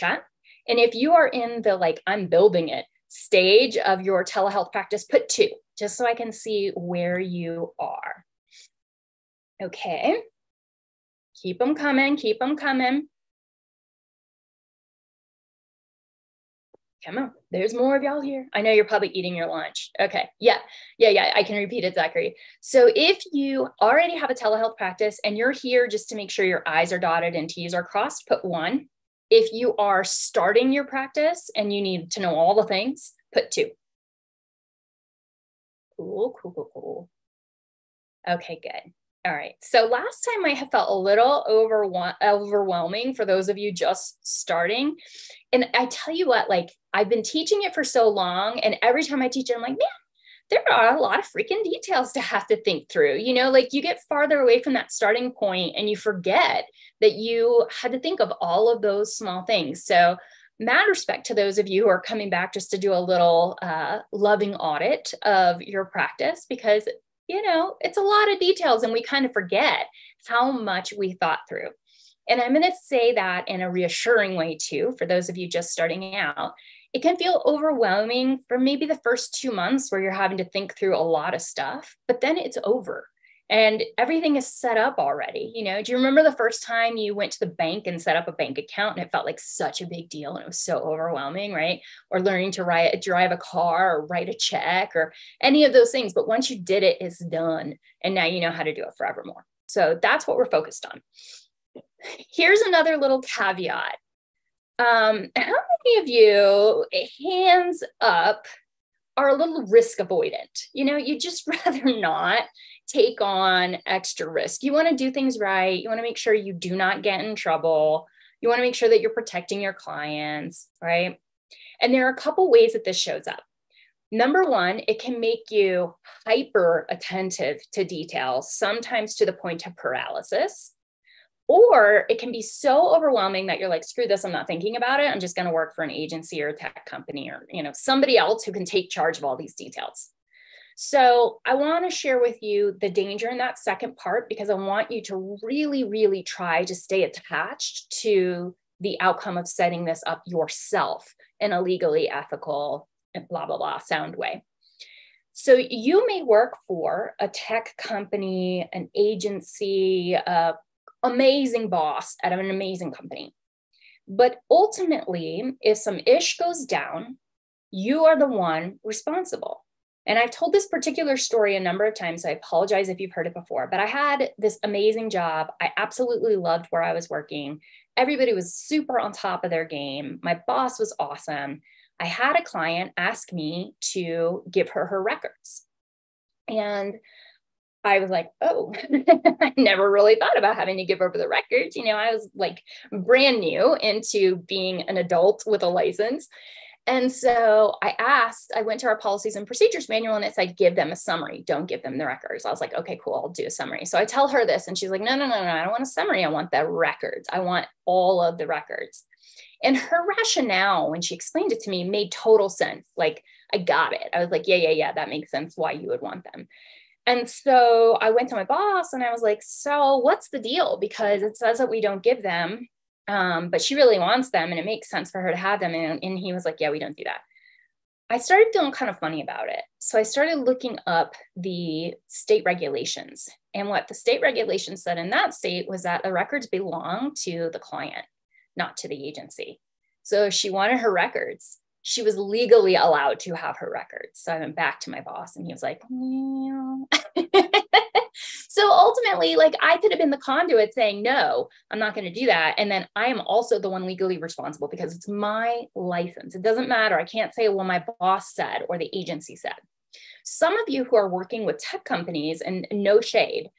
chat. And if you are in the like, I'm building it stage of your telehealth practice, put two, just so I can see where you are. Okay. Keep them coming, keep them coming. Come on, there's more of y'all here. I know you're probably eating your lunch. Okay, yeah, yeah, yeah, I can repeat it, Zachary. So if you already have a telehealth practice and you're here just to make sure your I's are dotted and T's are crossed, put one. If you are starting your practice and you need to know all the things, put two. Cool, cool, cool, cool. Okay, good. All right. So last time I have felt a little overwhelming for those of you just starting. And I tell you what, like I've been teaching it for so long. And every time I teach it, I'm like, man, there are a lot of freaking details to have to think through. You know, like you get farther away from that starting point and you forget that you had to think of all of those small things. So, mad respect to those of you who are coming back just to do a little uh, loving audit of your practice because you know, it's a lot of details and we kind of forget how much we thought through. And I'm going to say that in a reassuring way too, for those of you just starting out. It can feel overwhelming for maybe the first two months where you're having to think through a lot of stuff, but then it's over and everything is set up already. You know, do you remember the first time you went to the bank and set up a bank account and it felt like such a big deal and it was so overwhelming, right? Or learning to write, drive a car or write a check or any of those things. But once you did it, it's done. And now you know how to do it forevermore. So that's what we're focused on. Here's another little caveat. Um, how many of you, hands up, are a little risk avoidant? You know, you just rather not take on extra risk. You want to do things right. You want to make sure you do not get in trouble. You want to make sure that you're protecting your clients, right? And there are a couple ways that this shows up. Number one, it can make you hyper attentive to details, sometimes to the point of paralysis. Or it can be so overwhelming that you're like, screw this, I'm not thinking about it. I'm just going to work for an agency or a tech company or, you know, somebody else who can take charge of all these details. So I want to share with you the danger in that second part because I want you to really, really try to stay attached to the outcome of setting this up yourself in a legally ethical and blah, blah, blah sound way. So you may work for a tech company, an agency, a amazing boss at an amazing company. But ultimately, if some ish goes down, you are the one responsible. And I've told this particular story a number of times. So I apologize if you've heard it before, but I had this amazing job. I absolutely loved where I was working. Everybody was super on top of their game. My boss was awesome. I had a client ask me to give her her records. And I was like, oh, I never really thought about having to give over the records. You know, I was like brand new into being an adult with a license. And so I asked, I went to our policies and procedures manual and it said, give them a summary, don't give them the records. I was like, okay, cool, I'll do a summary. So I tell her this, and she's like, no, no, no, no, I don't want a summary. I want the records. I want all of the records. And her rationale, when she explained it to me, made total sense. Like, I got it. I was like, yeah, yeah, yeah, that makes sense why you would want them. And so I went to my boss and I was like, so what's the deal? Because it says that we don't give them um, but she really wants them and it makes sense for her to have them. And, and he was like, yeah, we don't do that. I started feeling kind of funny about it. So I started looking up the state regulations. And what the state regulations said in that state was that the records belong to the client, not to the agency. So if she wanted her records, she was legally allowed to have her records. So I went back to my boss and he was like. So ultimately, like I could have been the conduit saying, no, I'm not going to do that. And then I am also the one legally responsible because it's my license. It doesn't matter. I can't say, well, my boss said or the agency said. Some of you who are working with tech companies, and no shade,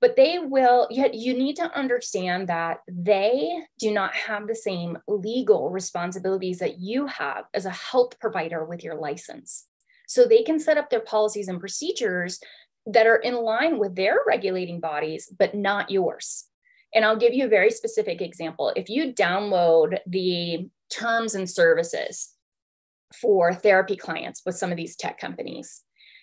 but they will yet you need to understand that they do not have the same legal responsibilities that you have as a health provider with your license so they can set up their policies and procedures that are in line with their regulating bodies, but not yours. And I'll give you a very specific example. If you download the terms and services for therapy clients with some of these tech companies,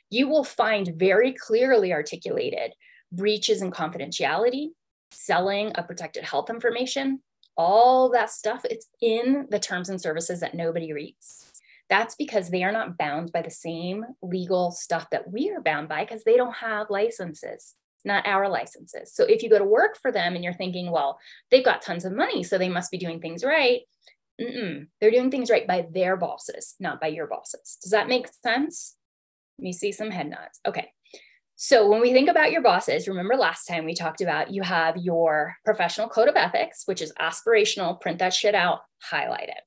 you will find very clearly articulated breaches in confidentiality, selling of protected health information, all that stuff, it's in the terms and services that nobody reads. That's because they are not bound by the same legal stuff that we are bound by because they don't have licenses, not our licenses. So if you go to work for them and you're thinking, well, they've got tons of money, so they must be doing things right. Mm-mm. They're doing things right by their bosses, not by your bosses. Does that make sense? Let me see some head nods. Okay. So when we think about your bosses, remember last time we talked about you have your professional code of ethics, which is aspirational, print that shit out, highlight it.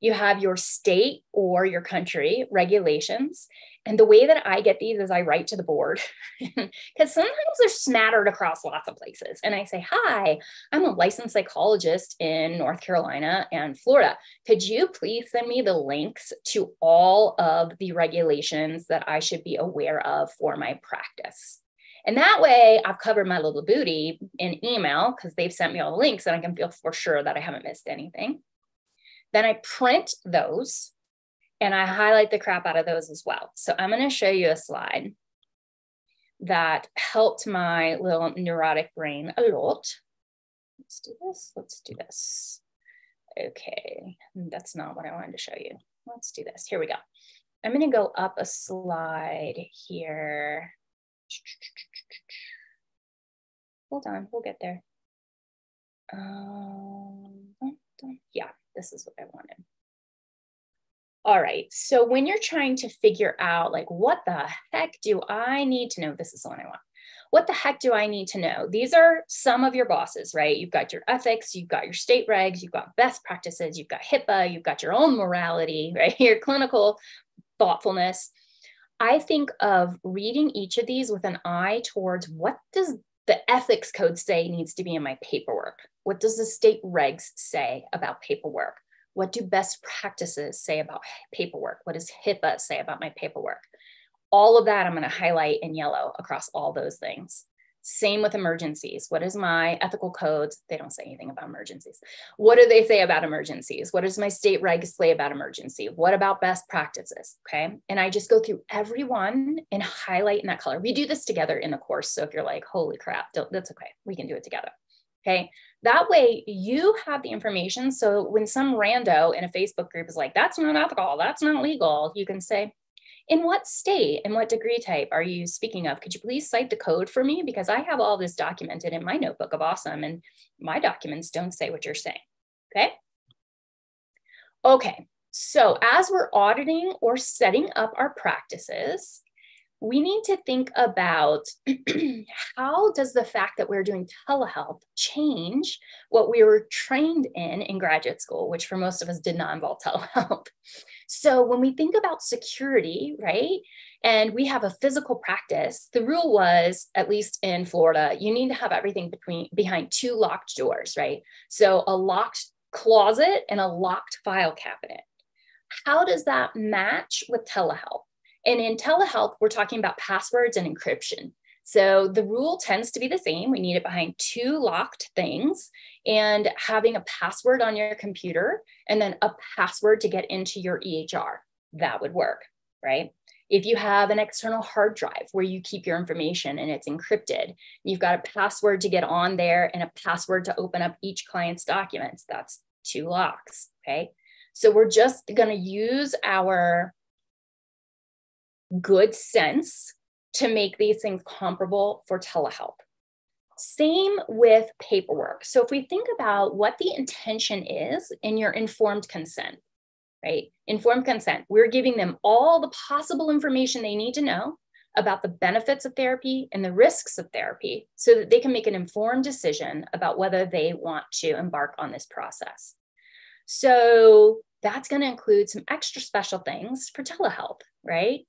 You have your state or your country regulations. And the way that I get these is I write to the board because sometimes they're smattered across lots of places. And I say, Hi, I'm a licensed psychologist in North Carolina and Florida. Could you please send me the links to all of the regulations that I should be aware of for my practice? And that way I've covered my little booty in email because they've sent me all the links and I can feel for sure that I haven't missed anything. Then I print those and I highlight the crap out of those as well. So I'm going to show you a slide that helped my little neurotic brain a lot. Let's do this. Let's do this. Okay, that's not what I wanted to show you. Let's do this. Here we go. I'm going to go up a slide here. Hold on, we'll get there. Um, yeah, this is what I wanted. All right. So when you're trying to figure out, like, what the heck do I need to know? This is the one I want. What the heck do I need to know? These are some of your bosses, right? You've got your ethics, you've got your state regs, you've got best practices, you've got HIPAA, you've got your own morality, right? Your clinical thoughtfulness. I think of reading each of these with an eye towards what does the ethics code say needs to be in my paperwork? What does the state regs say about paperwork? What do best practices say about paperwork? What does HIPAA say about my paperwork? All of that I'm going to highlight in yellow across all those things. Same with emergencies. What is my ethical codes? They don't say anything about emergencies. What do they say about emergencies? What does my state regs say about emergency? What about best practices? Okay. And I just go through every one and highlight in that color. We do this together in the course. So if you're like, holy crap, that's okay. We can do it together. Okay. That way you have the information. So when some rando in a Facebook group is like, that's not ethical, that's not legal, you can say, in what state and what degree type are you speaking of? Could you please cite the code for me? Because I have all this documented in my notebook of awesome, and my documents don't say what you're saying. Okay. Okay. So as we're auditing or setting up our practices, we need to think about how does the fact that we're doing telehealth change what we were trained in in graduate school which for most of us did not involve telehealth so when we think about security right and we have a physical practice the rule was at least in florida you need to have everything between behind two locked doors right so a locked closet and a locked file cabinet how does that match with telehealth and in telehealth, we're talking about passwords and encryption. So the rule tends to be the same. We need it behind two locked things and having a password on your computer and then a password to get into your EHR. That would work, right? If you have an external hard drive where you keep your information and it's encrypted, you've got a password to get on there and a password to open up each client's documents. That's two locks, okay? So we're just going to use our good sense to make these things comparable for telehealth. Same with paperwork. So if we think about what the intention is in your informed consent, right? Informed consent, we're giving them all the possible information they need to know about the benefits of therapy and the risks of therapy so that they can make an informed decision about whether they want to embark on this process. So that's going to include some extra special things for telehealth, right?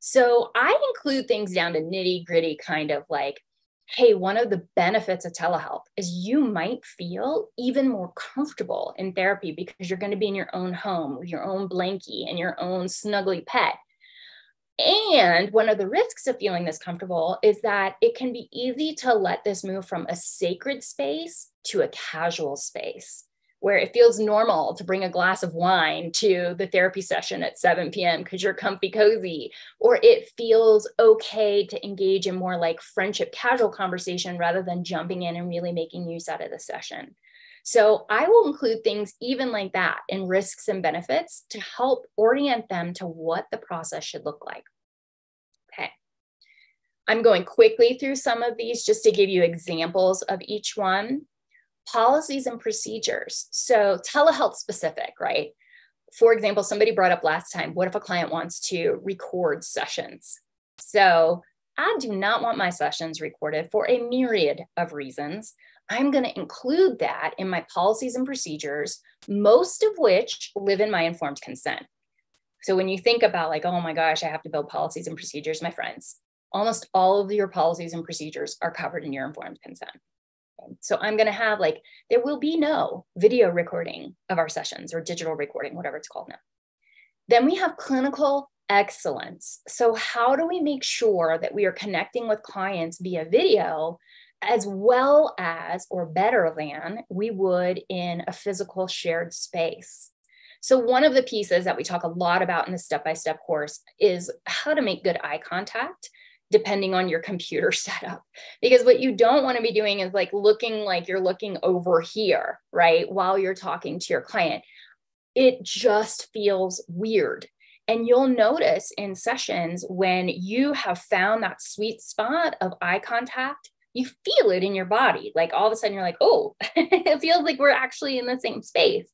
So I include things down to nitty gritty, kind of like, hey, one of the benefits of telehealth is you might feel even more comfortable in therapy because you're going to be in your own home with your own blankie and your own snuggly pet. And one of the risks of feeling this comfortable is that it can be easy to let this move from a sacred space to a casual space where it feels normal to bring a glass of wine to the therapy session at 7 p.m. because you're comfy cozy, or it feels okay to engage in more like friendship casual conversation rather than jumping in and really making use out of the session. So I will include things even like that in risks and benefits to help orient them to what the process should look like. Okay. I'm going quickly through some of these just to give you examples of each one. Policies and procedures. So telehealth specific, right? For example, somebody brought up last time, what if a client wants to record sessions? So I do not want my sessions recorded for a myriad of reasons. I'm going to include that in my policies and procedures, most of which live in my informed consent. So when you think about like, oh my gosh, I have to build policies and procedures, my friends, almost all of your policies and procedures are covered in your informed consent. So I'm going to have like, there will be no video recording of our sessions or digital recording, whatever it's called now. Then we have clinical excellence. So, how do we make sure that we are connecting with clients via video as well as or better than we would in a physical shared space. So, one of the pieces that we talk a lot about in the step by step course is how to make good eye contact depending on your computer setup. Because what you don't want to be doing is like looking like you're looking over here, right? While you're talking to your client. It just feels weird. And you'll notice in sessions when you have found that sweet spot of eye contact you feel it in your body. Like all of a sudden you're like, oh, it feels like we're actually in the same space.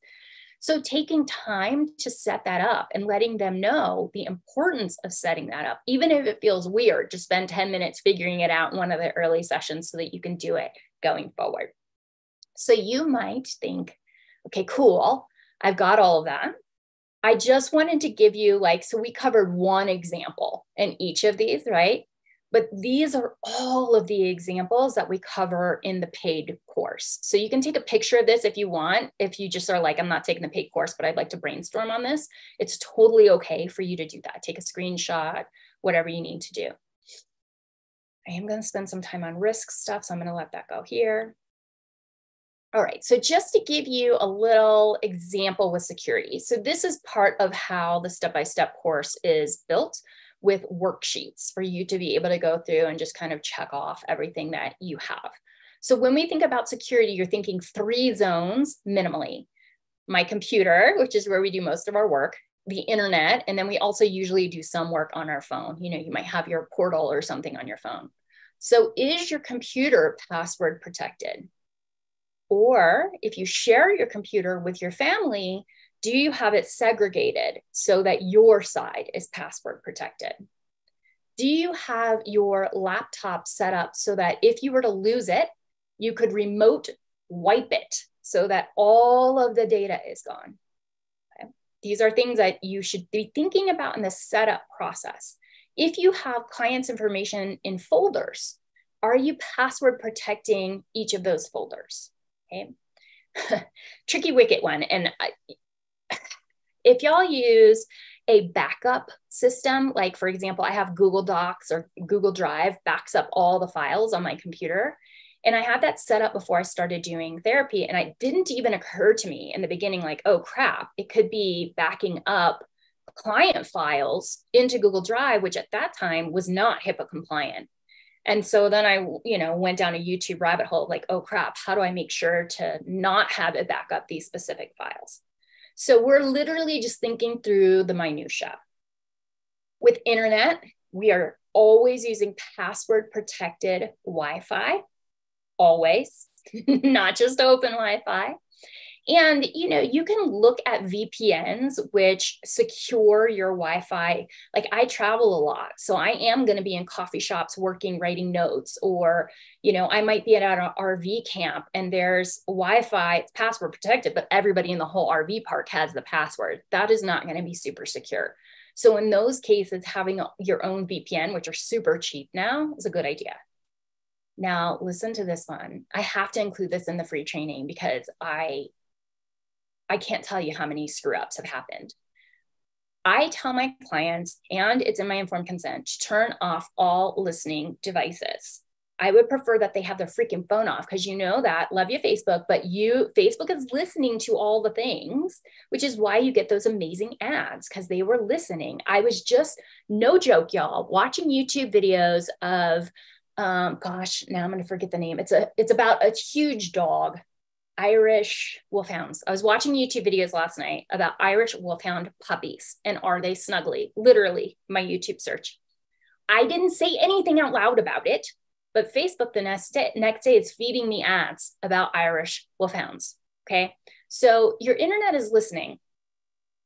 So taking time to set that up and letting them know the importance of setting that up, even if it feels weird, just spend 10 minutes figuring it out in one of the early sessions so that you can do it going forward. So you might think, okay, cool. I've got all of that. I just wanted to give you like, so we covered one example in each of these, right? But these are all of the examples that we cover in the paid course. So you can take a picture of this if you want. If you just are like, I'm not taking the paid course, but I'd like to brainstorm on this, it's totally okay for you to do that. Take a screenshot, whatever you need to do. I am going to spend some time on risk stuff, so I'm going to let that go here. All right, so just to give you a little example with security. So this is part of how the step-by-step -step course is built with worksheets for you to be able to go through and just kind of check off everything that you have. So when we think about security, you're thinking three zones minimally. My computer, which is where we do most of our work, the internet, and then we also usually do some work on our phone. You know, you might have your portal or something on your phone. So is your computer password protected? Or if you share your computer with your family, do you have it segregated so that your side is password protected? Do you have your laptop set up so that if you were to lose it, you could remote wipe it so that all of the data is gone? Okay. These are things that you should be thinking about in the setup process. If you have clients' information in folders, are you password protecting each of those folders? Okay. Tricky wicket one. And I, if y'all use a backup system, like for example, I have Google Docs or Google Drive backs up all the files on my computer. And I had that set up before I started doing therapy. And it didn't even occur to me in the beginning, like, oh crap, it could be backing up client files into Google Drive, which at that time was not HIPAA compliant. And so then I, you know, went down a YouTube rabbit hole like, oh crap, how do I make sure to not have it back up these specific files? So we're literally just thinking through the minutia. With internet, we are always using password protected Wi-Fi, always, not just open Wi-Fi. And you know, you can look at VPNs which secure your Wi-Fi. Like I travel a lot, so I am going to be in coffee shops working, writing notes, or you know, I might be at an RV camp and there's Wi-Fi, it's password protected, but everybody in the whole RV park has the password. That is not going to be super secure. So in those cases, having your own VPN, which are super cheap now, is a good idea. Now, listen to this one. I have to include this in the free training because I I can't tell you how many screw ups have happened. I tell my clients, and it's in my informed consent, to turn off all listening devices. I would prefer that they have their freaking phone off because you know that love you Facebook, but you Facebook is listening to all the things, which is why you get those amazing ads because they were listening. I was just no joke, y'all, watching YouTube videos of um, gosh, now I'm gonna forget the name. It's a it's about a huge dog Irish wolfhounds. I was watching YouTube videos last night about Irish wolfhound puppies and are they snuggly? Literally, my YouTube search. I didn't say anything out loud about it, but Facebook the next day, next day is feeding me ads about Irish wolfhounds. Okay. So your internet is listening.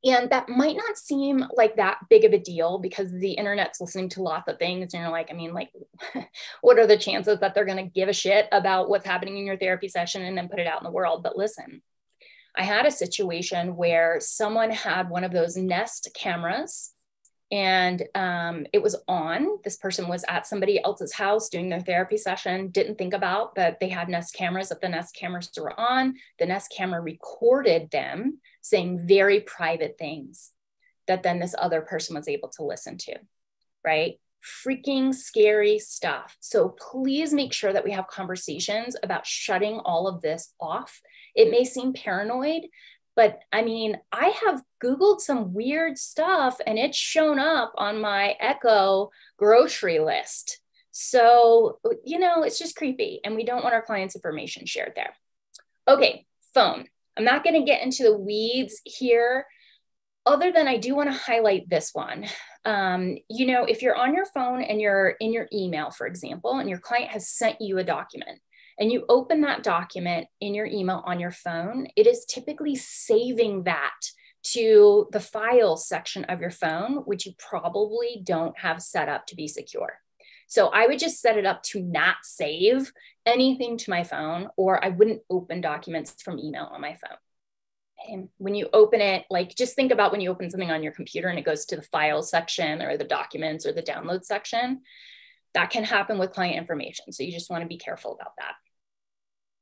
And that might not seem like that big of a deal because the internet's listening to lots of things. And you're like, I mean, like, what are the chances that they're going to give a shit about what's happening in your therapy session and then put it out in the world? But listen, I had a situation where someone had one of those Nest cameras and um, it was on. This person was at somebody else's house doing their therapy session, didn't think about that they had Nest cameras, that the Nest cameras were on. The Nest camera recorded them saying very private things that then this other person was able to listen to, right? Freaking scary stuff. So please make sure that we have conversations about shutting all of this off. It may seem paranoid, but I mean, I have Googled some weird stuff and it's shown up on my Echo grocery list. So, you know, it's just creepy and we don't want our clients' information shared there. Okay, phone. I'm not going to get into the weeds here, other than I do want to highlight this one. Um, you know, if you're on your phone and you're in your email, for example, and your client has sent you a document, and you open that document in your email on your phone, it is typically saving that to the file section of your phone, which you probably don't have set up to be secure. So I would just set it up to not save anything to my phone, or I wouldn't open documents from email on my phone. And when you open it, like just think about when you open something on your computer and it goes to the file section or the documents or the download section. That can happen with client information. So you just want to be careful about that.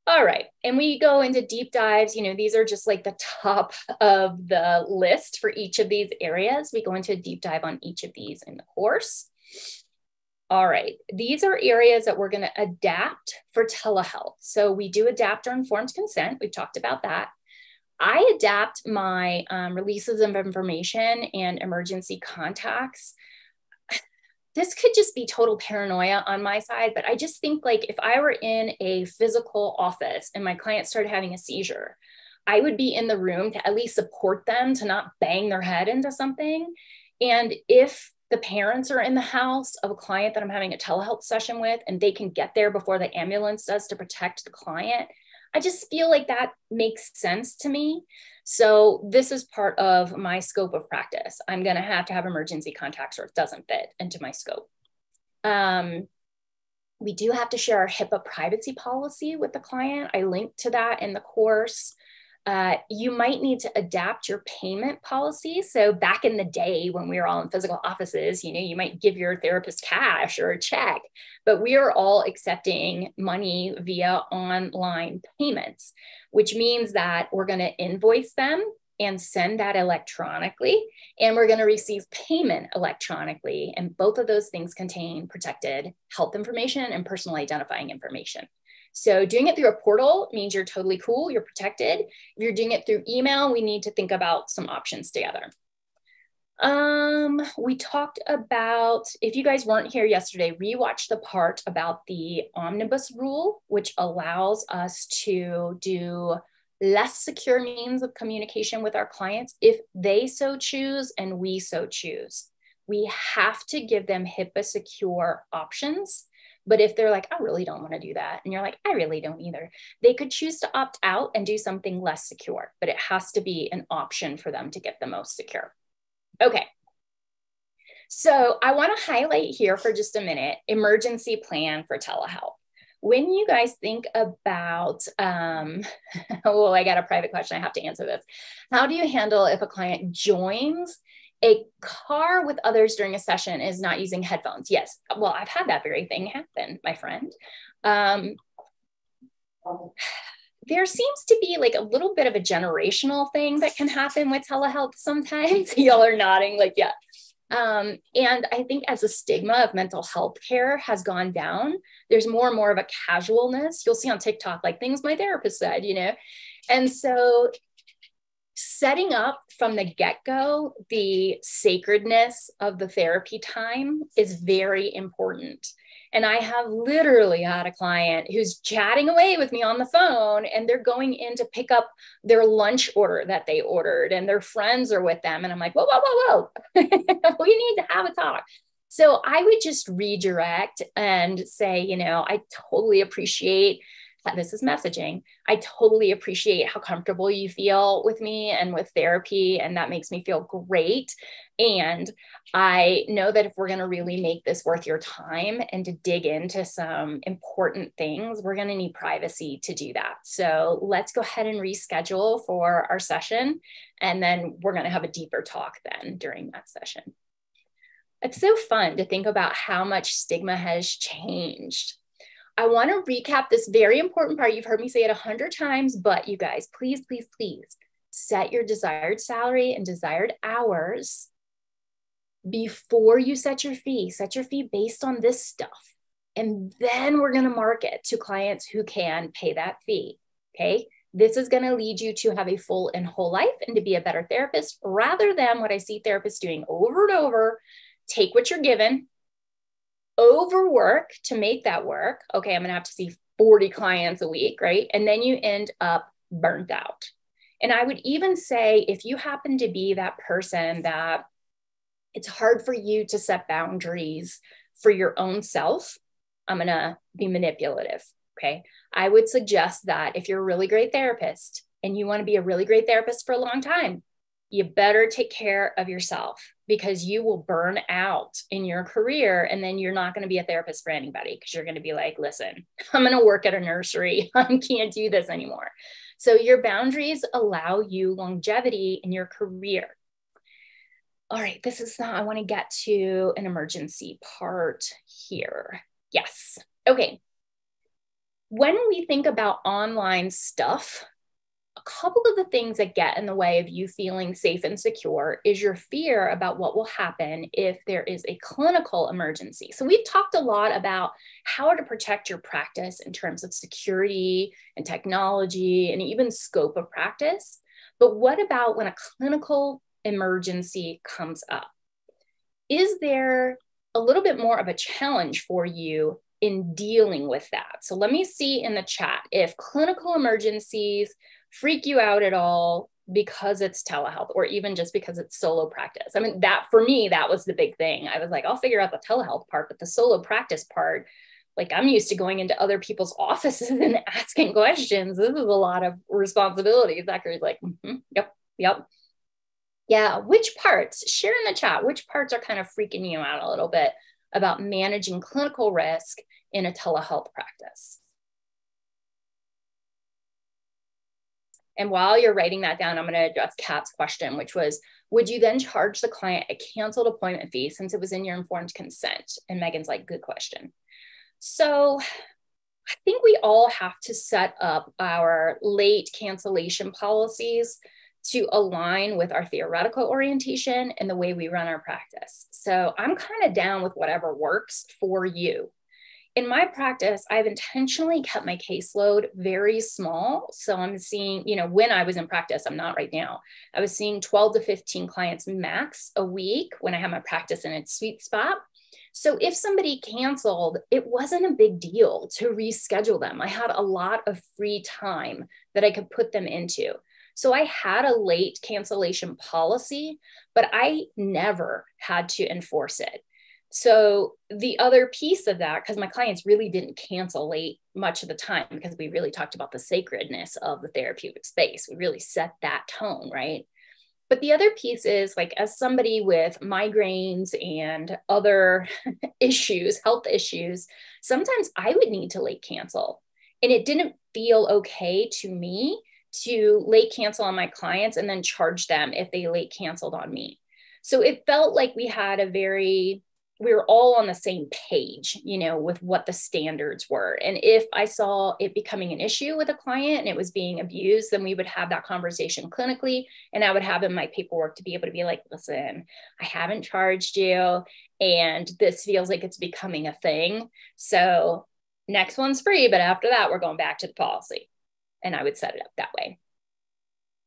All right. And we go into deep dives. You know, these are just like the top of the list for each of these areas. We go into a deep dive on each of these in the course. All right. These are areas that we're going to adapt for telehealth. So we do adapt our informed consent. We've talked about that. I adapt my um, releases of information and emergency contacts this could just be total paranoia on my side, but I just think like if I were in a physical office and my client started having a seizure, I would be in the room to at least support them to not bang their head into something. And if the parents are in the house of a client that I'm having a telehealth session with and they can get there before the ambulance does to protect the client, I just feel like that makes sense to me. So this is part of my scope of practice. I'm going to have to have emergency contacts or it doesn't fit into my scope. Um, we do have to share our HIPAA privacy policy with the client. I linked to that in the course. Uh, you might need to adapt your payment policy. So back in the day when we were all in physical offices, you know, you might give your therapist cash or a check, but we are all accepting money via online payments, which means that we're going to invoice them and send that electronically, and we're going to receive payment electronically. And both of those things contain protected health information and personal identifying information. So doing it through a portal means you're totally cool, you're protected. If you're doing it through email, we need to think about some options together. Um, we talked about, if you guys weren't here yesterday, rewatch the part about the omnibus rule, which allows us to do less secure means of communication with our clients if they so choose and we so choose. We have to give them HIPAA secure options but if they're like, I really don't want to do that, and you're like, I really don't either, they could choose to opt out and do something less secure, but it has to be an option for them to get the most secure. Okay. So I want to highlight here for just a minute emergency plan for telehealth. When you guys think about, um, well, I got a private question. I have to answer this. How do you handle if a client joins a car with others during a session is not using headphones. Yes. Well, I've had that very thing happen, my friend. Um, there seems to be like a little bit of a generational thing that can happen with telehealth sometimes. Y'all are nodding, like, yeah. Um, and I think as the stigma of mental health care has gone down, there's more and more of a casualness. You'll see on TikTok, like things my therapist said, you know. And so setting up from the get go the sacredness of the therapy time is very important. And I have literally had a client who's chatting away with me on the phone and they're going in to pick up their lunch order that they ordered and their friends are with them. And I'm like, whoa, whoa, whoa, whoa. we need to have a talk. So I would just redirect and say, you know, I totally appreciate this is messaging. I totally appreciate how comfortable you feel with me and with therapy. And that makes me feel great. And I know that if we're going to really make this worth your time and to dig into some important things, we're going to need privacy to do that. So let's go ahead and reschedule for our session. And then we're going to have a deeper talk then during that session. It's so fun to think about how much stigma has changed I want to recap this very important part. You've heard me say it a hundred times, but you guys, please, please, please set your desired salary and desired hours before you set your fee. Set your fee based on this stuff. And then we're going to market to clients who can pay that fee. Okay. This is going to lead you to have a full and whole life and to be a better therapist rather than what I see therapists doing over and over. Take what you're given, overwork to make that work. Okay, I'm going to have to see 40 clients a week, right? And then you end up burnt out. And I would even say if you happen to be that person that it's hard for you to set boundaries for your own self, I'm going to be manipulative. Okay. I would suggest that if you're a really great therapist and you want to be a really great therapist for a long time, you better take care of yourself because you will burn out in your career and then you're not going to be a therapist for anybody because you're going to be like listen i'm going to work at a nursery. I can't do this anymore. So your boundaries allow you longevity in your career. All right this is not i want to get to an emergency part here. Yes okay. When we think about online stuff a couple of the things that get in the way of you feeling safe and secure is your fear about what will happen if there is a clinical emergency. So, we've talked a lot about how to protect your practice in terms of security and technology and even scope of practice. But what about when a clinical emergency comes up? Is there a little bit more of a challenge for you in dealing with that? So, let me see in the chat if clinical emergencies freak you out at all because it's telehealth or even just because it's solo practice. I mean, that for me, that was the big thing. I was like, I'll figure out the telehealth part, but the solo practice part, like I'm used to going into other people's offices and asking questions. This is a lot of responsibility. Zachary's like, mm-hmm, yep, yep. Yeah, which parts, share in the chat, which parts are kind of freaking you out a little bit about managing clinical risk in a telehealth practice? And while you're writing that down, I'm going to address Kat's question, which was Would you then charge the client a canceled appointment fee since it was in your informed consent? And Megan's like, Good question. So I think we all have to set up our late cancellation policies to align with our theoretical orientation and the way we run our practice. So I'm kind of down with whatever works for you in my practice, I've intentionally kept my caseload very small. So I'm seeing, you know, when I was in practice, I'm not right now, I was seeing 12 to 15 clients max a week when I had my practice in its sweet spot. So if somebody canceled, it wasn't a big deal to reschedule them. I had a lot of free time that I could put them into. So I had a late cancellation policy, but I never had to enforce it. So the other piece of that, because my clients really didn't cancel late much of the time because we really talked about the sacredness of the therapeutic space. We really set that tone, right? But the other piece is like, as somebody with migraines and other issues, health issues, sometimes I would need to late cancel. And it didn't feel okay to me to late cancel on my clients and then charge them if they late canceled on me. So it felt like we had a very we were all on the same page, you know, with what the standards were. And if I saw it becoming an issue with a client and it was being abused, then we would have that conversation clinically. And I would have in my paperwork to be able to be like, listen, I haven't charged you. And this feels like it's becoming a thing. So next one's free. But after that, we're going back to the policy. And I would set it up that way.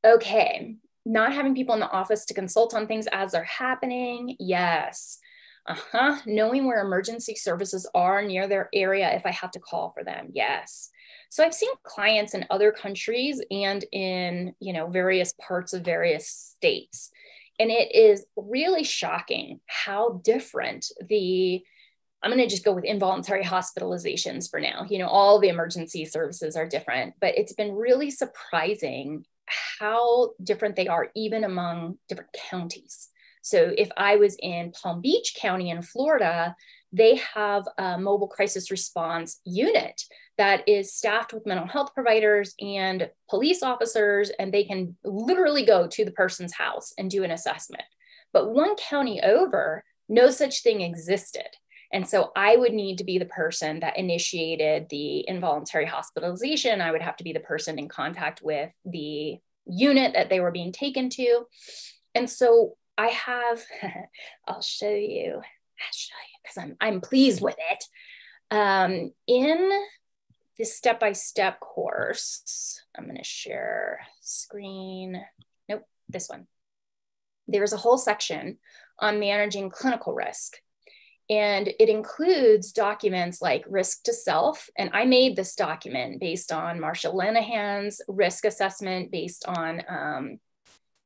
Okay. Not having people in the office to consult on things as they're happening. Yes Uh-huh. Knowing where emergency services are near their area if I have to call for them. Yes. So I've seen clients in other countries and in, you know, various parts of various states. And it is really shocking how different the I'm going to just go with involuntary hospitalizations for now. You know, all the emergency services are different, but it's been really surprising how different they are, even among different counties. So if I was in Palm Beach County in Florida, they have a mobile crisis response unit that is staffed with mental health providers and police officers, and they can literally go to the person's house and do an assessment. But one county over, no such thing existed. And so I would need to be the person that initiated the involuntary hospitalization. I would have to be the person in contact with the unit that they were being taken to. And so I have, I'll show you, I'll show you because I'm, I'm pleased with it. Um, in this step-by-step course, I'm going to share screen. Nope, this one. There's a whole section on managing clinical risk. And it includes documents like risk to self. And I made this document based on Marsha Linehan's risk assessment based on, um,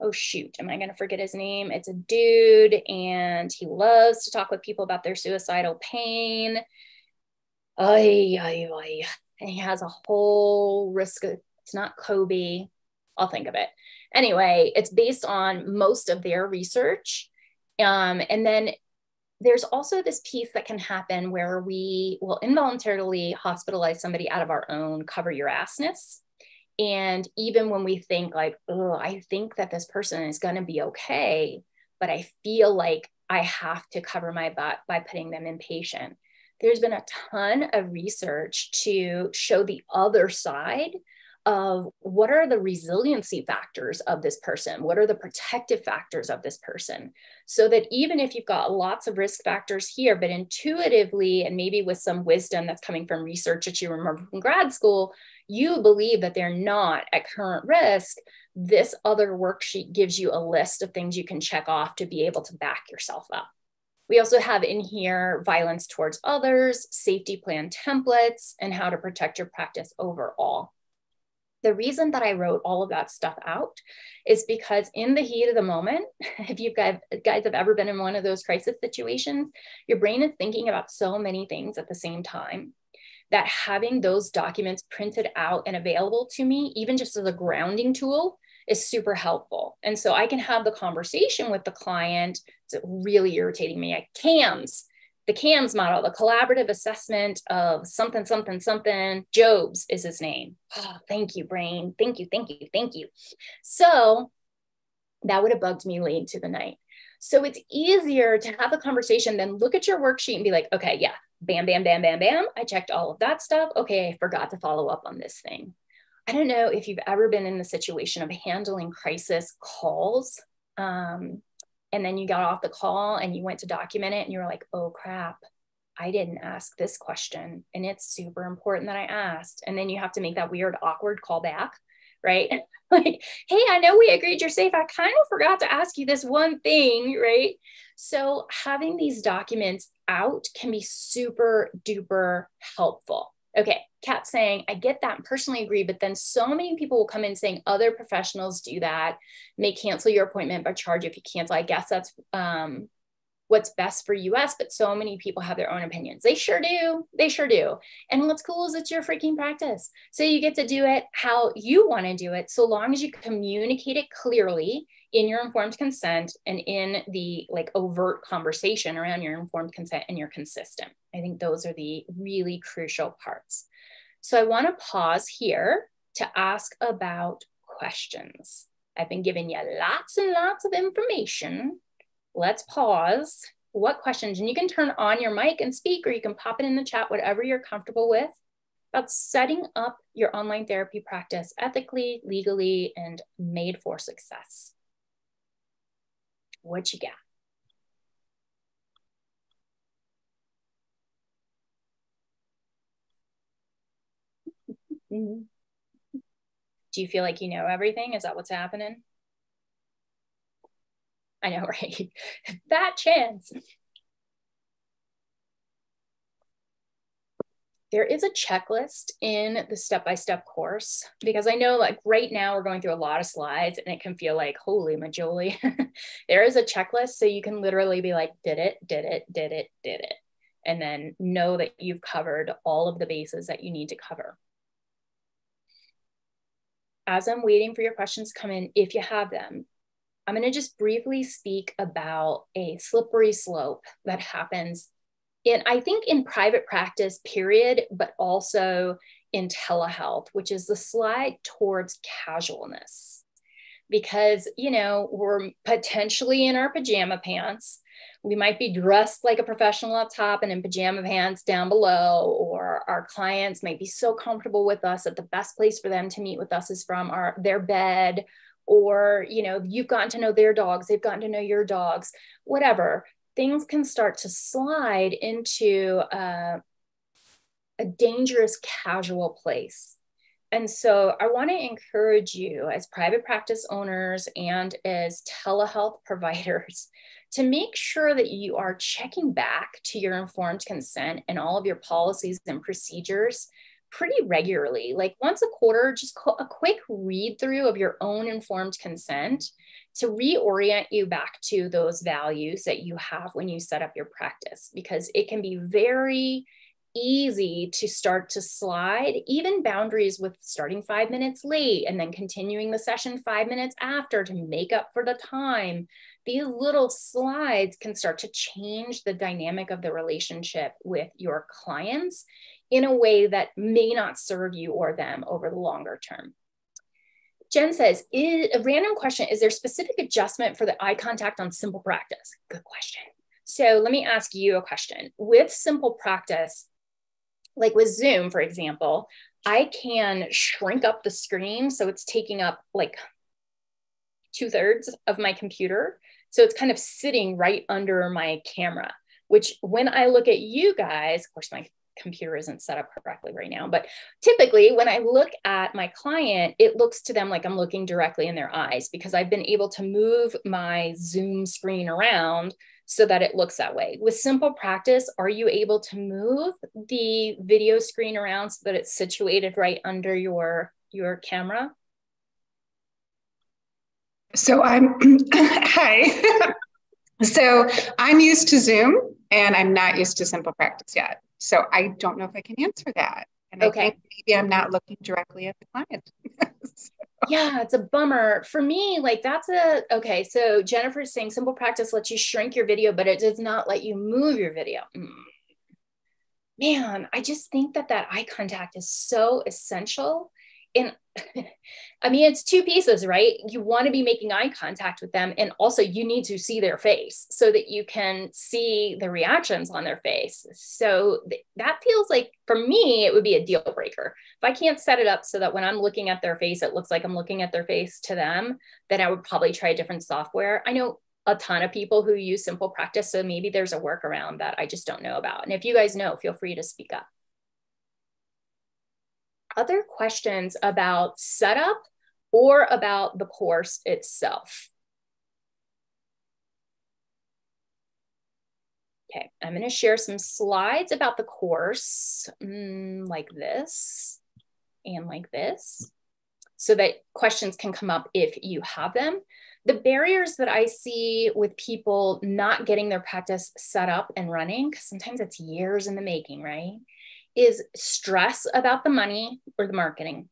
oh shoot, am I going to forget his name? It's a dude and he loves to talk with people about their suicidal pain. Ay, ay, ay. And he has a whole risk. Of, it's not Kobe. I'll think of it. Anyway, it's based on most of their research. Um, and then there's also this piece that can happen where we will involuntarily hospitalize somebody out of our own cover your assness. And even when we think like, oh, I think that this person is going to be okay, but I feel like I have to cover my butt by putting them inpatient. There's been a ton of research to show the other side of what are the resiliency factors of this person? What are the protective factors of this person? So that even if you've got lots of risk factors here, but intuitively, and maybe with some wisdom that's coming from research that you remember from grad school, you believe that they're not at current risk. This other worksheet gives you a list of things you can check off to be able to back yourself up. We also have in here violence towards others, safety plan templates, and how to protect your practice overall. The reason that I wrote all of that stuff out is because in the heat of the moment, if you guys, have ever been in one of those crisis situations, your brain is thinking about so many things at the same time that having those documents printed out and available to me, even just as a grounding tool, is super helpful. And so I can have the conversation with the client. It's really irritating me. I CAMS, the CAMS model, the collaborative assessment of something, something, something. Jobes is his name. Oh, thank you, brain. Thank you, thank you, thank you. So that would have bugged me late into the night. So it's easier to have a conversation than look at your worksheet and be like, okay, yeah, bam, bam, bam, bam, bam. I checked all of that stuff. Okay, I forgot to follow up on this thing. I don't know if you've ever been in the situation of handling crisis calls. Um, and then you got off the call and you went to document it and you were like oh crap i didn't ask this question and it's super important that i asked and then you have to make that weird awkward call back right? Like hey i know we agreed you're safe. I kind of forgot to ask you this one thing right? So having these documents out can be super duper helpful. Okay kat saying i get that and personally agree but then so many people will come in saying other professionals do that. May cancel your appointment but charge if you cancel. I guess that's um, what's best for us but so many people have their own opinions they sure do they sure do and what's cool is it's your freaking practice so you get to do it how you want to do it so long as you communicate it clearly in your informed consent and in the like overt conversation around your informed consent and you're consistent. I think those are the really crucial parts. So I want to pause here to ask about questions. I've been giving you lots and lots of information. Let's pause. What questions? And you can turn on your mic and speak, or you can pop it in the chat, whatever you're comfortable with, about setting up your online therapy practice ethically, legally, and made for success. What you got? Mm-hmm. Do you feel like you know everything? Is that what's happening? I know, right? that chance. There is a checklist in the step-by-step -step course because I know like right now we're going through a lot of slides and it can feel like, holy majoli. there is a checklist so you can literally be like, did it, did it, did it, did it. And then know that you've covered all of the bases that you need to cover as I'm waiting for your questions to come in, if you have them, I'm going to just briefly speak about a slippery slope that happens in, I think, in private practice, period, but also in telehealth, which is the slide towards casualness. Because, you know, we're potentially in our pajama pants. We might be dressed like a professional up top and in pajama pants down below, or our clients might be so comfortable with us that the best place for them to meet with us is from our their bed or you know you've gotten to know their dogs they've gotten to know your dogs whatever things can start to slide into uh, a dangerous casual place. And so I want to encourage you as private practice owners and as telehealth providers to make sure that you are checking back to your informed consent and all of your policies and procedures pretty regularly. Like once a quarter, just a quick read through of your own informed consent to reorient you back to those values that you have when you set up your practice, because it can be very easy to start to slide even boundaries with starting five minutes late and then continuing the session five minutes after to make up for the time. These little slides can start to change the dynamic of the relationship with your clients in a way that may not serve you or them over the longer term. Jen says, a random question, is there specific adjustment for the eye contact on simple practice? Good question. So let me ask you a question. With simple practice, like with Zoom, for example, I can shrink up the screen so it's taking up like two thirds of my computer. So it's kind of sitting right under my camera, which when I look at you guys, of course, my computer isn't set up correctly right now. But typically, when I look at my client, it looks to them like I'm looking directly in their eyes because I've been able to move my Zoom screen around so that it looks that way. With simple practice, are you able to move the video screen around so that it's situated right under your, your camera? So I'm, hi. so I'm used to Zoom and I'm not used to simple practice yet. So I don't know if I can answer that. And okay. I think maybe I'm not looking directly at the client. so. Yeah, it's a bummer. For me, like that's a okay. So Jennifer's saying simple practice lets you shrink your video, but it does not let you move your video. Mm. Man, I just think that that eye contact is so essential and I mean, it's two pieces, right? You want to be making eye contact with them, and also you need to see their face so that you can see the reactions on their face. So th- that feels like, for me, it would be a deal breaker. If I can't set it up so that when I'm looking at their face, it looks like I'm looking at their face to them, then I would probably try a different software. I know a ton of people who use Simple Practice, so maybe there's a workaround that I just don't know about. And if you guys know, feel free to speak up other questions about setup or about the course itself? Okay, I'm going to share some slides about the course mm, like this and like this so that questions can come up if you have them. The barriers that I see with people not getting their practice set up and running, because sometimes it's years in the making, right? Is stress about the money or the marketing.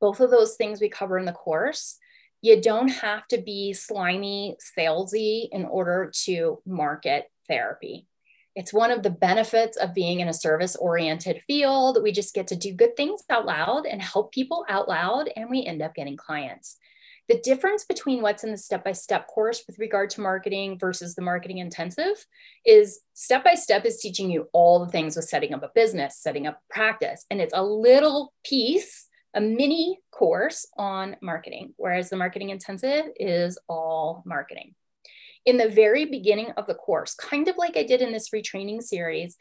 Both of those things we cover in the course. You don't have to be slimy, salesy in order to market therapy. It's one of the benefits of being in a service oriented field. We just get to do good things out loud and help people out loud, and we end up getting clients. The difference between what's in the step by step course with regard to marketing versus the marketing intensive is step by step is teaching you all the things with setting up a business, setting up practice. And it's a little piece, a mini course on marketing, whereas the marketing intensive is all marketing. In the very beginning of the course, kind of like I did in this retraining series,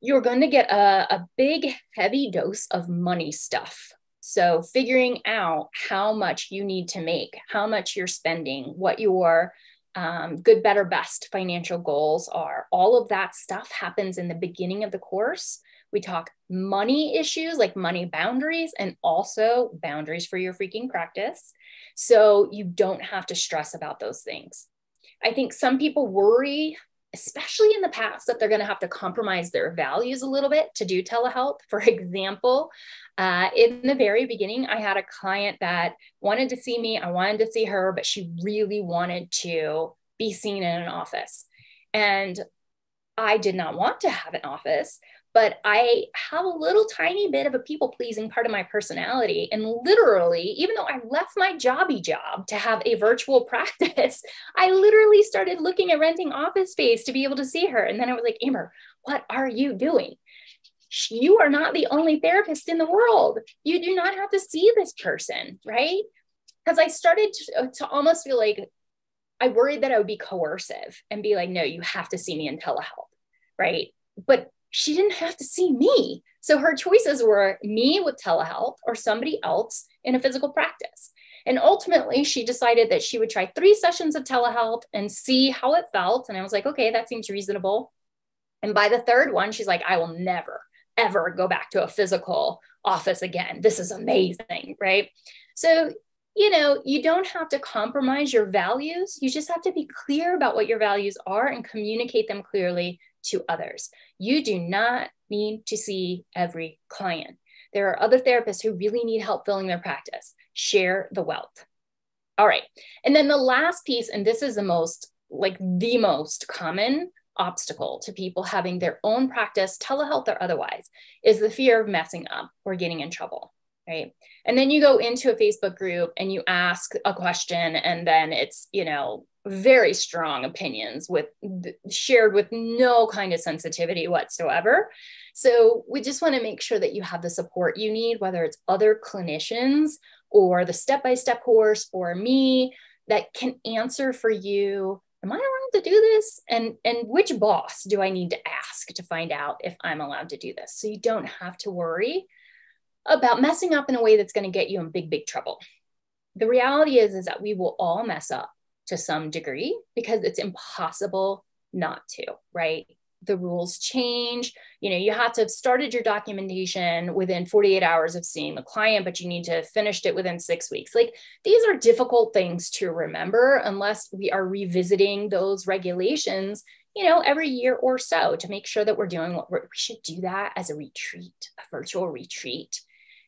you're going to get a, a big, heavy dose of money stuff so, figuring out how much you need to make, how much you're spending, what your um, good, better, best financial goals are. All of that stuff happens in the beginning of the course. We talk money issues like money boundaries and also boundaries for your freaking practice. So you don't have to stress about those things. I think some people worry, especially in the past, that they're going to have to compromise their values a little bit to do telehealth. For example, uh, in the very beginning, I had a client that wanted to see me, I wanted to see her, but she really wanted to be seen in an office. And I did not want to have an office, but I have a little tiny bit of a people pleasing part of my personality. And literally, even though I left my jobby job to have a virtual practice, I literally started looking at renting office space to be able to see her. And then I was like, Amber, what are you doing? You are not the only therapist in the world. You do not have to see this person, right? Because I started to, uh, to almost feel like I worried that I would be coercive and be like, no, you have to see me in telehealth, right? But she didn't have to see me. So her choices were me with telehealth or somebody else in a physical practice. And ultimately, she decided that she would try three sessions of telehealth and see how it felt. And I was like, okay, that seems reasonable. And by the third one, she's like, I will never, ever go back to a physical office again. This is amazing. Right. So, you know, you don't have to compromise your values. You just have to be clear about what your values are and communicate them clearly to others. You do not need to see every client. There are other therapists who really need help filling their practice. Share the wealth. All right. And then the last piece, and this is the most, like the most common obstacle to people having their own practice, telehealth or otherwise, is the fear of messing up or getting in trouble. Right. And then you go into a Facebook group and you ask a question, and then it's, you know, very strong opinions with shared with no kind of sensitivity whatsoever. So we just want to make sure that you have the support you need, whether it's other clinicians or the step-by-step course or me that can answer for you. Am I allowed to do this? And, and which boss do I need to ask to find out if I'm allowed to do this? So you don't have to worry about messing up in a way that's going to get you in big, big trouble. The reality is, is that we will all mess up to some degree because it's impossible not to, right? The rules change. You know, you have to have started your documentation within 48 hours of seeing the client, but you need to have finished it within six weeks. Like these are difficult things to remember unless we are revisiting those regulations, you know, every year or so to make sure that we're doing what we're, we should do that as a retreat, a virtual retreat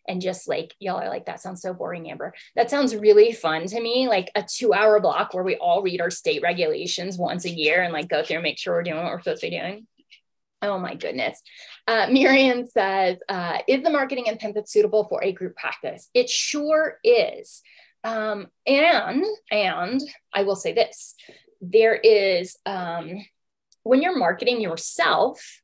and just like y'all are like that sounds so boring amber that sounds really fun to me like a two hour block where we all read our state regulations once a year and like go through and make sure we're doing what we're supposed to be doing Oh my goodness. Uh, Miriam says, uh, is the marketing and suitable for a group practice? It sure is. Um, and, and I will say this, there is, um, when you're marketing yourself,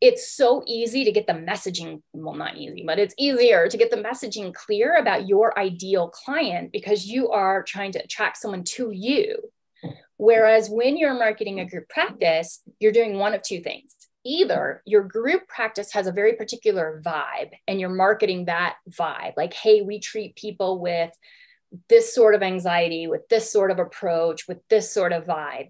it's so easy to get the messaging well not easy but it's easier to get the messaging clear about your ideal client because you are trying to attract someone to you. Whereas when you're marketing a group practice you're doing one of two things. Either your group practice has a very particular vibe and you're marketing that vibe like hey we treat people with this sort of anxiety with this sort of approach with this sort of vibe.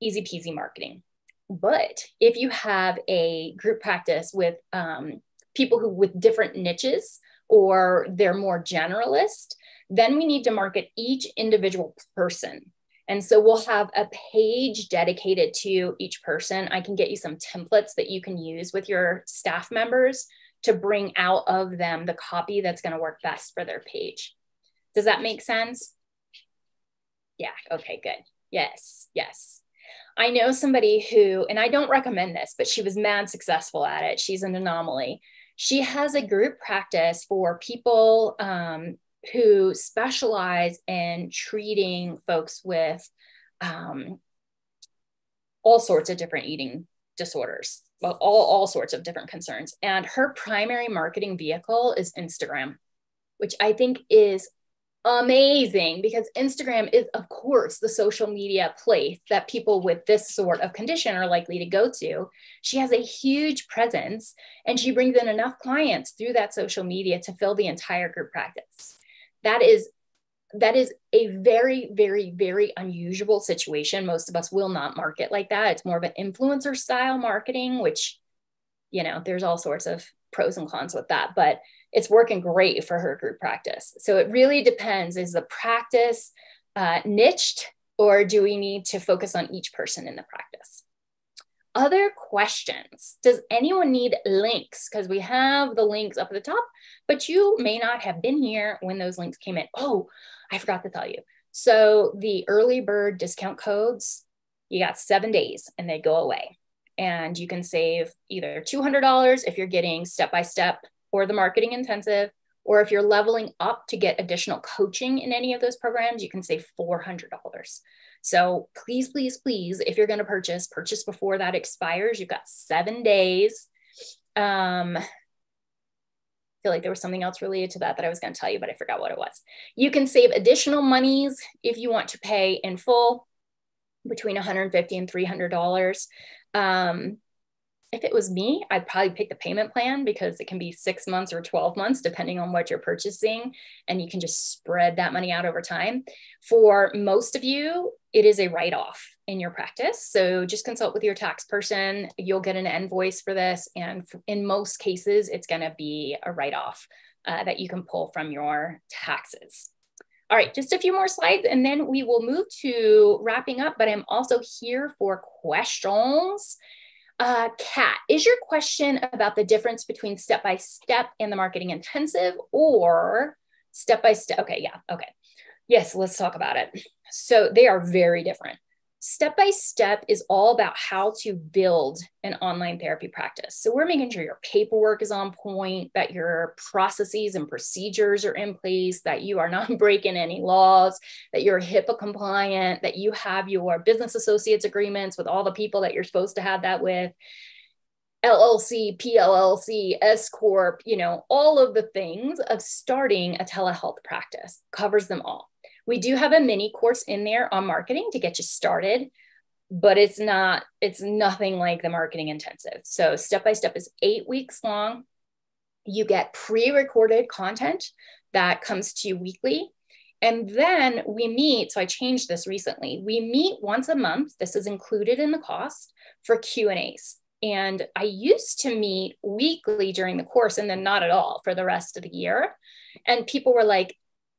Easy peasy marketing but if you have a group practice with um, people who with different niches or they're more generalist, then we need to market each individual person. And so we'll have a page dedicated to each person. I can get you some templates that you can use with your staff members to bring out of them the copy that's going to work best for their page. Does that make sense? Yeah, okay, good. Yes, yes. I know somebody who, and I don't recommend this, but she was mad successful at it. She's an anomaly. She has a group practice for people um, who specialize in treating folks with um, all sorts of different eating disorders, all, all sorts of different concerns. And her primary marketing vehicle is Instagram, which I think is amazing because Instagram is, of course, the social media place that people with this sort of condition are likely to go to. She has a huge presence and she brings in enough clients through that social media to fill the entire group practice. That is that is a very, very, very unusual situation. Most of us will not market like that. It's more of an influencer style marketing, which, you know, there's all sorts of pros and cons with that, but it's working great for her group practice. So it really depends is the practice uh, niched or do we need to focus on each person in the practice? Other questions Does anyone need links? Because we have the links up at the top, but you may not have been here when those links came in. Oh, I forgot to tell you. So the early bird discount codes, you got seven days and they go away. And you can save either $200 if you're getting step by step or the marketing intensive, or if you're leveling up to get additional coaching in any of those programs, you can save $400. So please, please, please, if you're going to purchase, purchase before that expires. You've got seven days. Um, I feel like there was something else related to that that I was going to tell you, but I forgot what it was. You can save additional monies if you want to pay in full between 150 and 300 dollars. Um, if it was me, I'd probably pick the payment plan because it can be six months or 12 months, depending on what you're purchasing. And you can just spread that money out over time. For most of you, it is a write off in your practice. So just consult with your tax person. You'll get an invoice for this. And in most cases, it's going to be a write off uh, that you can pull from your taxes. All right, just a few more slides and then we will move to wrapping up, but I'm also here for questions. Uh, Kat, is your question about the difference between step by step and the marketing intensive or step by step? Okay, yeah, okay. Yes, let's talk about it. So they are very different step by step is all about how to build an online therapy practice. So we're making sure your paperwork is on point, that your processes and procedures are in place, that you are not breaking any laws, that you're HIPAA compliant, that you have your business associates agreements with all the people that you're supposed to have that with. LLC, PLLC, S Corp, you know, all of the things of starting a telehealth practice covers them all. We do have a mini course in there on marketing to get you started, but it's not, it's nothing like the marketing intensive. So step by step is eight weeks long. You get pre recorded content that comes to you weekly. And then we meet, so I changed this recently. We meet once a month. This is included in the cost for Q&As. And I used to meet weekly during the course and then not at all for the rest of the year. And people were like,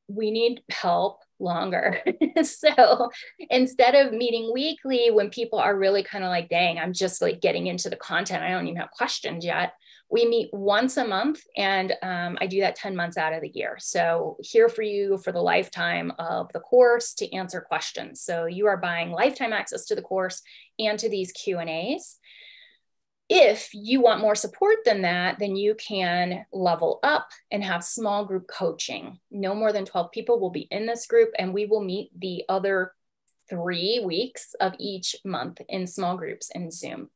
we need help longer. so instead of meeting weekly when people are really kind of like, dang, I'm just like getting into the content, I don't even have questions yet. We meet once a month and um, I do that 10 months out of the year. So here for you for the lifetime of the course to answer questions. So you are buying lifetime access to the course and to these Q&As if you want more support than that, then you can level up and have small group coaching. No more than 12 people will be in this group, and we will meet the other three weeks of each month in small groups in Zoom.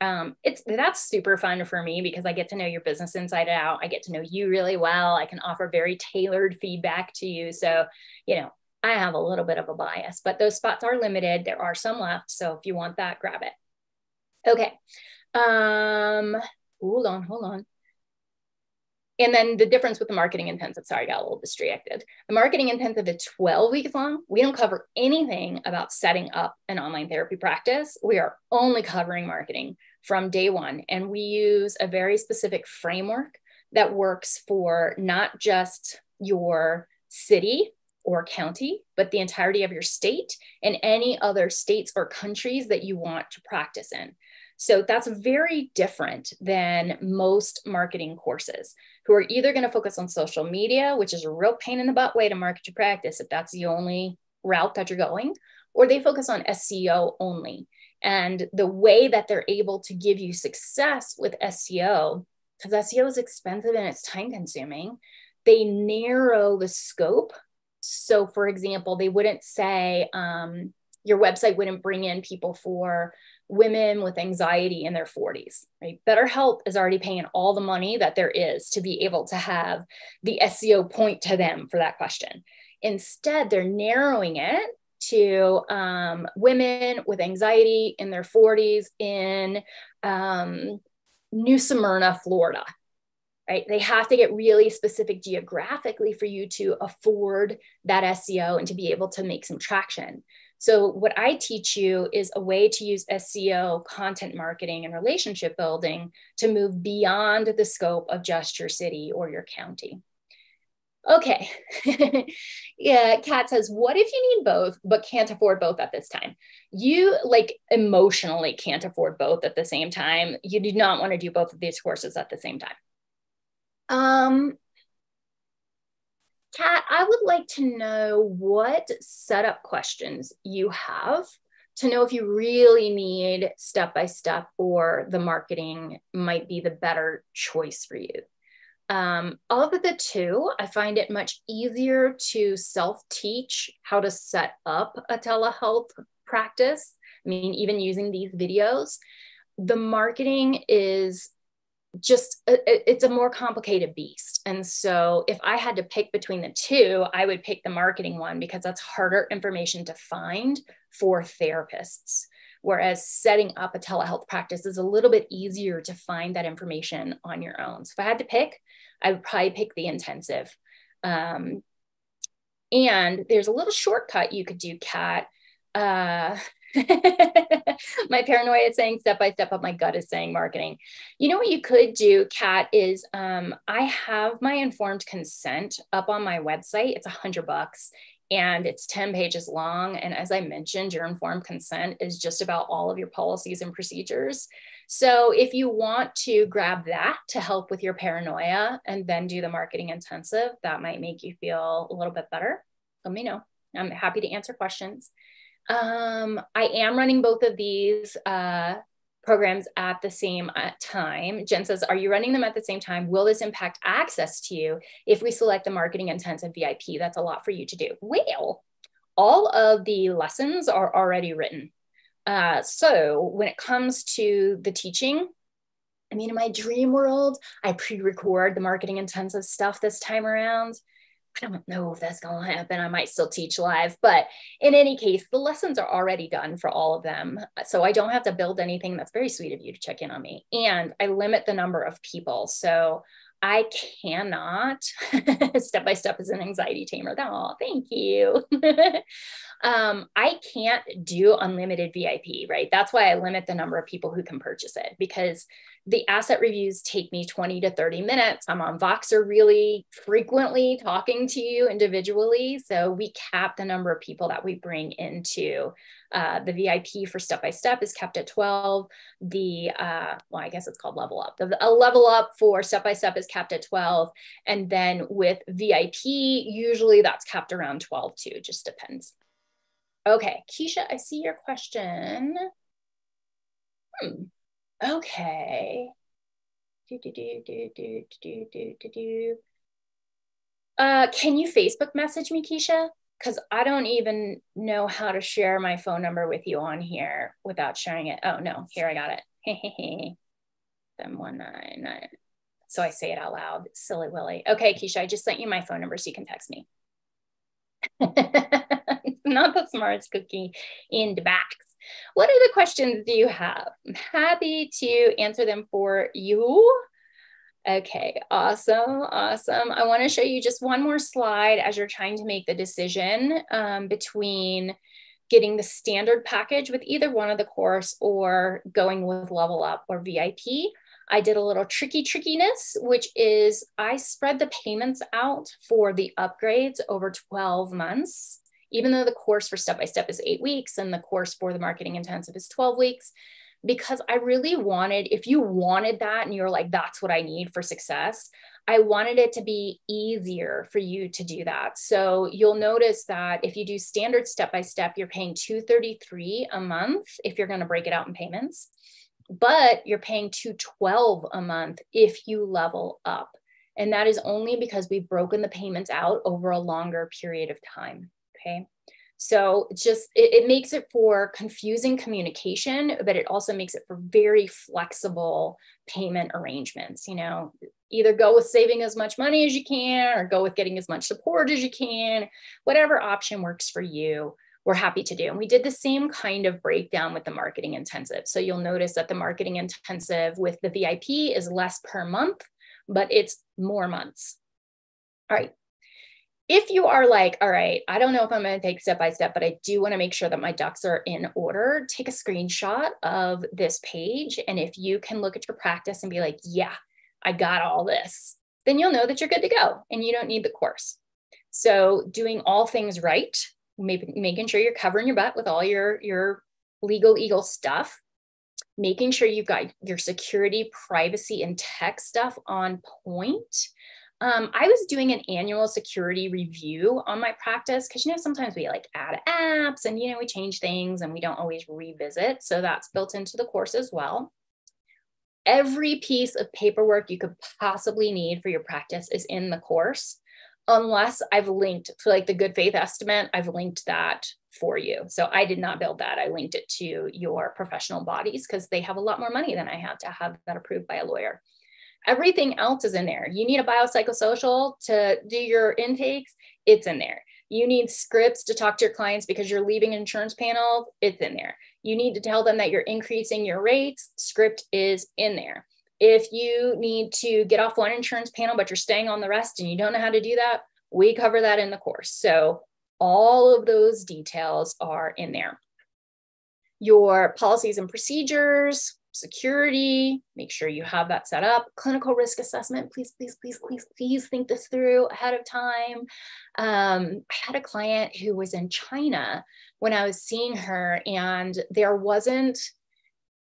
Um, it's that's super fun for me because I get to know your business inside out. I get to know you really well. I can offer very tailored feedback to you. So, you know, I have a little bit of a bias, but those spots are limited. There are some left. So if you want that, grab it. Okay. Um, hold on, hold on. And then the difference with the marketing intensive, sorry, I got a little distracted. The marketing intensive is 12 weeks long. We don't cover anything about setting up an online therapy practice. We are only covering marketing from day one. And we use a very specific framework that works for not just your city or county, but the entirety of your state and any other states or countries that you want to practice in. So that's very different than most marketing courses who are either going to focus on social media, which is a real pain in the butt way to market your practice if that's the only route that you're going, or they focus on SEO only. And the way that they're able to give you success with SEO, because SEO is expensive and it's time consuming, they narrow the scope. So, for example, they wouldn't say um, your website wouldn't bring in people for women with anxiety in their 40s, right? BetterHelp is already paying all the money that there is to be able to have the SEO point to them for that question. Instead, they're narrowing it to um, women with anxiety in their 40s in um, New Smyrna, Florida. right? They have to get really specific geographically for you to afford that SEO and to be able to make some traction. So, what I teach you is a way to use SEO, content marketing, and relationship building to move beyond the scope of just your city or your county. Okay. yeah, Kat says, what if you need both but can't afford both at this time? You like emotionally can't afford both at the same time. You do not want to do both of these courses at the same time. Um, Kat, I would like to know what setup questions you have to know if you really need step by step or the marketing might be the better choice for you. Um, of the two, I find it much easier to self teach how to set up a telehealth practice. I mean, even using these videos, the marketing is just it's a more complicated beast. And so if i had to pick between the two i would pick the marketing one because that's harder information to find for therapists. Whereas setting up a telehealth practice is a little bit easier to find that information on your own. So if i had to pick i would probably pick the intensive. Um, and there's a little shortcut you could do kat. Uh, my paranoia is saying step by step, but my gut is saying marketing. You know what you could do, Kat, is um, I have my informed consent up on my website. It's a hundred bucks and it's 10 pages long. And as I mentioned, your informed consent is just about all of your policies and procedures. So if you want to grab that to help with your paranoia and then do the marketing intensive, that might make you feel a little bit better. Let me know. I'm happy to answer questions. Um, I am running both of these uh, programs at the same uh, time. Jen says, Are you running them at the same time? Will this impact access to you if we select the marketing intensive VIP? That's a lot for you to do. Well, all of the lessons are already written. Uh, so when it comes to the teaching, I mean, in my dream world, I pre record the marketing intensive stuff this time around. I don't know if that's going to happen. I might still teach live, but in any case, the lessons are already done for all of them. So I don't have to build anything. That's very sweet of you to check in on me. And I limit the number of people. So I cannot step by step as an anxiety tamer. Oh, thank you. um, I can't do unlimited VIP, right? That's why I limit the number of people who can purchase it because the asset reviews take me 20 to 30 minutes. I'm on Voxer really frequently talking to you individually. So we cap the number of people that we bring into uh, the VIP for step by step is kept at 12. The, uh, well, I guess it's called level up. The, a level up for step by step is capped at 12. And then with VIP, usually that's capped around 12 too, just depends. Okay, Keisha, I see your question. Hmm. Okay. Do, do, do, do, do, do, do, do, do. Uh, can you Facebook message me, Keisha? Because I don't even know how to share my phone number with you on here without sharing it. Oh, no, here I got it. Hey, Then one nine nine. So I say it out loud. Silly Willy. Okay, Keisha, I just sent you my phone number so you can text me. Not the smartest cookie in the box. What other questions do you have? I'm happy to answer them for you. Okay, awesome, awesome. I want to show you just one more slide as you're trying to make the decision um, between getting the standard package with either one of the course or going with level up or VIP. I did a little tricky trickiness, which is I spread the payments out for the upgrades over 12 months even though the course for step by step is eight weeks and the course for the marketing intensive is 12 weeks, because I really wanted, if you wanted that and you're like, that's what I need for success, I wanted it to be easier for you to do that. So you'll notice that if you do standard step by step, you're paying 233 a month if you're going to break it out in payments, but you're paying 212 a month if you level up. And that is only because we've broken the payments out over a longer period of time. Okay. So just it, it, makes it for confusing communication, but it also makes it for very flexible payment arrangements. You know, either go with saving as much money as you can or go with getting as much support as you can, whatever option works for you. We're happy to do. And we did the same kind of breakdown with the marketing intensive. So you'll notice that the marketing intensive with the VIP is less per month but it's more months. All right. If you are like, all right, I don't know if I'm going to take step by step, but I do want to make sure that my ducks are in order, take a screenshot of this page. And if you can look at your practice and be like, yeah, I got all this, then you'll know that you're good to go and you don't need the course. So, doing all things right, maybe making sure you're covering your butt with all your, your legal eagle stuff, making sure you've got your security, privacy, and tech stuff on point. Um, I was doing an annual security review on my practice because you know sometimes we like add apps and you know we change things and we don't always revisit. So that's built into the course as well. Every piece of paperwork you could possibly need for your practice is in the course, unless I've linked to like the good faith estimate, I've linked that for you. So I did not build that. I linked it to your professional bodies because they have a lot more money than I have to have that approved by a lawyer. Everything else is in there. You need a biopsychosocial to do your intakes, it's in there. You need scripts to talk to your clients because you're leaving insurance panels, it's in there. You need to tell them that you're increasing your rates, script is in there. If you need to get off one insurance panel, but you're staying on the rest and you don't know how to do that, we cover that in the course. So all of those details are in there. Your policies and procedures, security, make sure you have that set up. Clinical risk assessment, please, please, please, please, please think this through ahead of time. Um, I had a client who was in China when I was seeing her, and there wasn't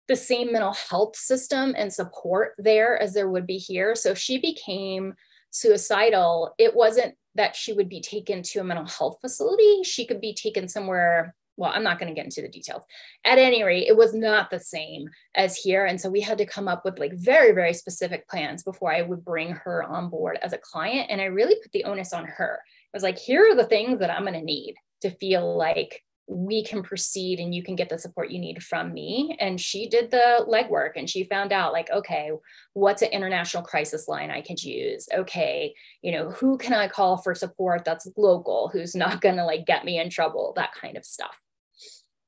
the same mental health system and support there as there would be here. So if she became suicidal. It wasn't that she would be taken to a mental health facility. She could be taken somewhere. Well, I'm not going to get into the details. At any rate, it was not the same as here. And so we had to come up with like very, very specific plans before I would bring her on board as a client. And I really put the onus on her. I was like, here are the things that I'm going to need to feel like we can proceed and you can get the support you need from me. And she did the legwork and she found out, like, okay, what's an international crisis line I could use? Okay, you know, who can I call for support that's local, who's not going to like get me in trouble, that kind of stuff.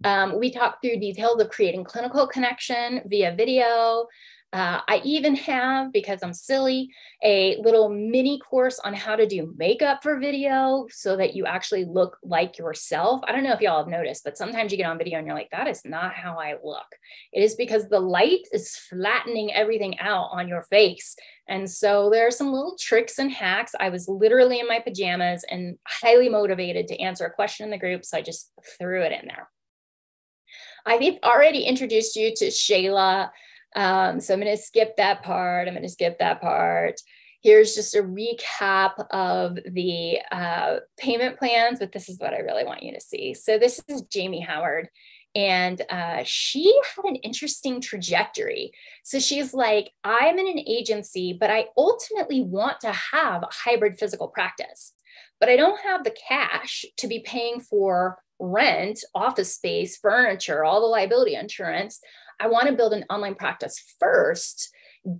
Um, we talked through details of creating clinical connection via video, uh, I even have, because I'm silly, a little mini course on how to do makeup for video so that you actually look like yourself. I don't know if y'all have noticed, but sometimes you get on video and you're like, that is not how I look. It is because the light is flattening everything out on your face. And so there are some little tricks and hacks. I was literally in my pajamas and highly motivated to answer a question in the group. So I just threw it in there. I've already introduced you to Shayla. Um, so I'm going to skip that part. I'm going to skip that part. Here's just a recap of the uh, payment plans, but this is what I really want you to see. So this is Jamie Howard, and uh, she had an interesting trajectory. So she's like, I'm in an agency, but I ultimately want to have a hybrid physical practice, but I don't have the cash to be paying for rent, office space, furniture, all the liability insurance. I want to build an online practice first,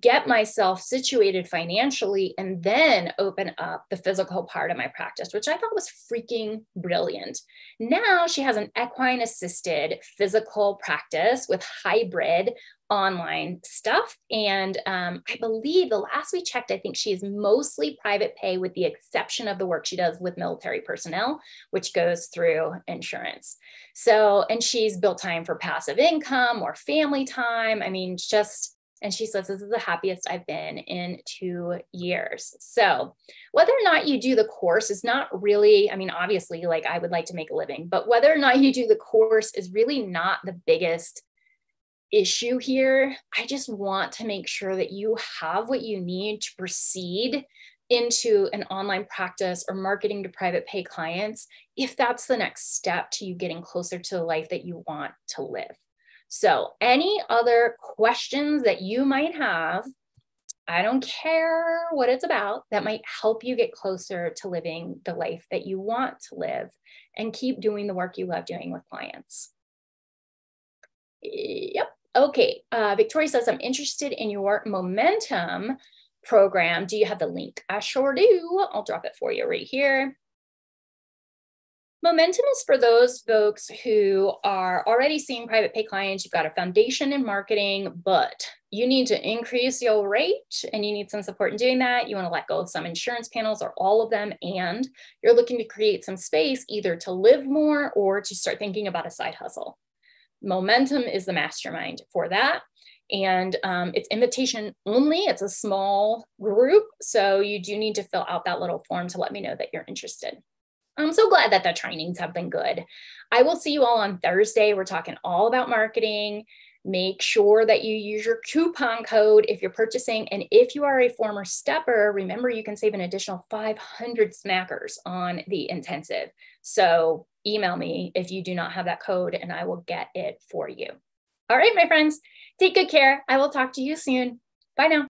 get myself situated financially, and then open up the physical part of my practice, which I thought was freaking brilliant. Now she has an equine assisted physical practice with hybrid online stuff. And um, I believe the last we checked, I think she is mostly private pay with the exception of the work she does with military personnel, which goes through insurance. So, and she's built time for passive income or family time. I mean, just, and she says, this is the happiest I've been in two years. So, whether or not you do the course is not really, I mean, obviously, like I would like to make a living, but whether or not you do the course is really not the biggest issue here. I just want to make sure that you have what you need to proceed into an online practice or marketing to private pay clients if that's the next step to you getting closer to the life that you want to live. So, any other questions that you might have, I don't care what it's about, that might help you get closer to living the life that you want to live and keep doing the work you love doing with clients. Yep. Okay, uh, Victoria says, I'm interested in your momentum program. Do you have the link? I sure do. I'll drop it for you right here. Momentum is for those folks who are already seeing private pay clients. You've got a foundation in marketing, but you need to increase your rate and you need some support in doing that. You want to let go of some insurance panels or all of them. And you're looking to create some space either to live more or to start thinking about a side hustle. Momentum is the mastermind for that. And um, it's invitation only, it's a small group. So you do need to fill out that little form to let me know that you're interested. I'm so glad that the trainings have been good. I will see you all on Thursday. We're talking all about marketing. Make sure that you use your coupon code if you're purchasing. And if you are a former stepper, remember you can save an additional 500 smackers on the intensive. So email me if you do not have that code and I will get it for you. All right, my friends, take good care. I will talk to you soon. Bye now.